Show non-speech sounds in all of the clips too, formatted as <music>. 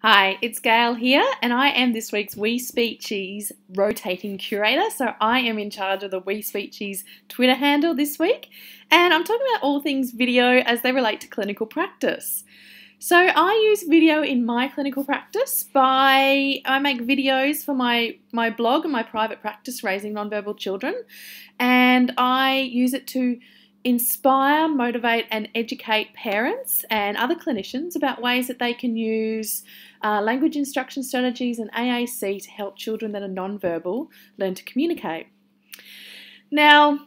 Hi, it's Gail here, and I am this week's We Speechies rotating curator. So I am in charge of the We Speechies Twitter handle this week, and I'm talking about all things video as they relate to clinical practice. So I use video in my clinical practice by I make videos for my my blog and my private practice raising nonverbal children, and I use it to inspire, motivate, and educate parents and other clinicians about ways that they can use uh, language instruction strategies and AAC to help children that are nonverbal learn to communicate. Now,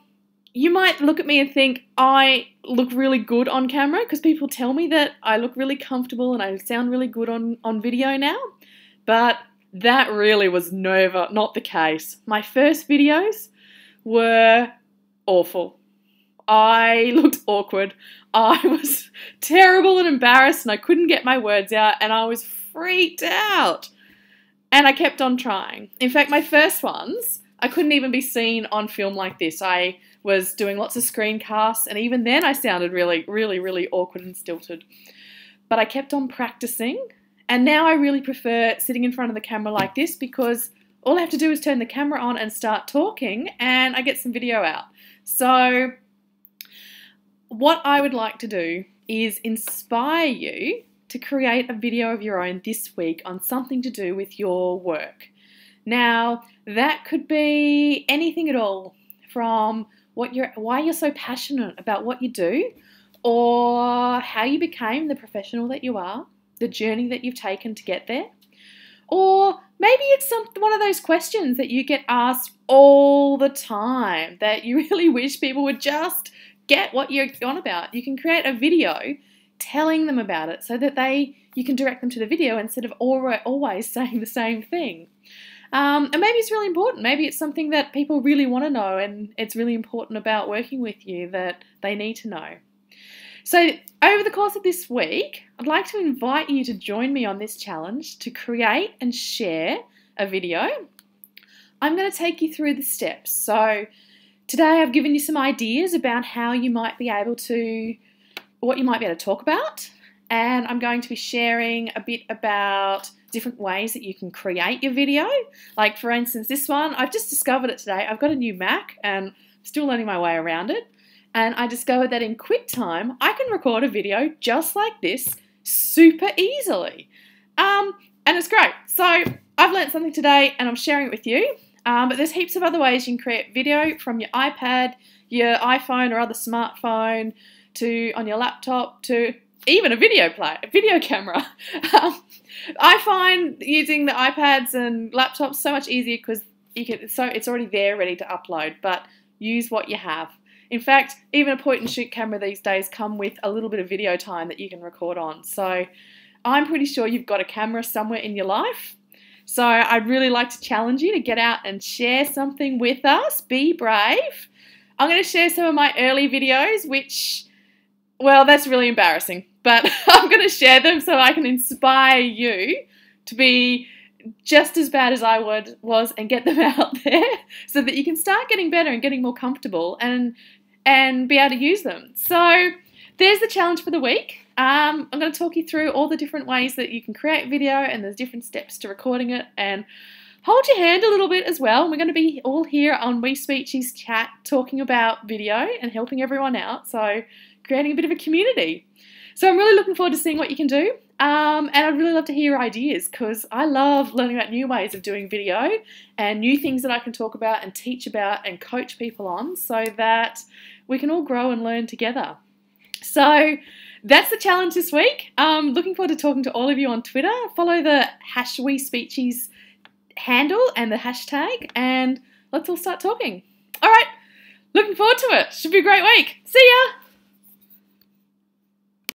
you might look at me and think I look really good on camera because people tell me that I look really comfortable and I sound really good on, on video now, but that really was never not the case. My first videos were awful. I looked awkward. I <laughs> was terrible and embarrassed and I couldn't get my words out and I was freaked out. And I kept on trying. In fact, my first ones, I couldn't even be seen on film like this. I was doing lots of screencasts, and even then, I sounded really, really, really awkward and stilted. But I kept on practicing, and now I really prefer sitting in front of the camera like this because all I have to do is turn the camera on and start talking, and I get some video out. So, what I would like to do is inspire you to create a video of your own this week on something to do with your work. Now, that could be anything at all from what you're why you're so passionate about what you do or how you became the professional that you are, the journey that you've taken to get there. Or maybe it's some one of those questions that you get asked all the time that you <laughs> really wish people would just get what you're on about. You can create a video telling them about it so that they you can direct them to the video instead of always <laughs> saying the same thing. Um, and maybe it's really important. Maybe it's something that people really want to know, and it's really important about working with you that they need to know. So, over the course of this week, I'd like to invite you to join me on this challenge to create and share a video. I'm going to take you through the steps. So, today I've given you some ideas about how you might be able to what you might be able to talk about. And I'm going to be sharing a bit about different ways that you can create your video. Like, for instance, this one, I've just discovered it today. I've got a new Mac and I'm still learning my way around it. And I discovered that in QuickTime, I can record a video just like this super easily. Um, and it's great. So I've learned something today and I'm sharing it with you. Um, but there's heaps of other ways you can create video from your iPad, your iPhone or other smartphone, to on your laptop to even a video play, a video camera. <laughs> Um, I find using the iPads and laptops so much easier because you can so it's already there ready to upload. But use what you have. In fact, even a point and shoot camera these days come with a little bit of video time that you can record on. So I'm pretty sure you've got a camera somewhere in your life. So I'd really like to challenge you to get out and share something with us. Be brave. I'm going to share some of my early videos, which well, that's really embarrassing, but <laughs> I'm going to share them so I can inspire you to be just as bad as I would was and get them <laughs> out there so that you can start getting better and getting more comfortable and and be able to use them. So there's the challenge for the week. Um, I'm going to talk you through all the different ways that you can create video and there's different steps to recording it and hold your hand a little bit as well. We're going to be all here on We Speechies chat talking about video and helping everyone out. So creating a bit of a community. So I'm really looking forward to seeing what you can do. Um, and I'd really love to hear ideas because I love learning about new ways of doing video and new things that I can talk about and teach about and coach people on so that we can all grow and learn together. So that's the challenge this week. Um, looking forward to talking to all of you on Twitter. Follow the hash we speechies handle and the hashtag, and let's all start talking. All right, looking forward to it. Should be a great week. See ya.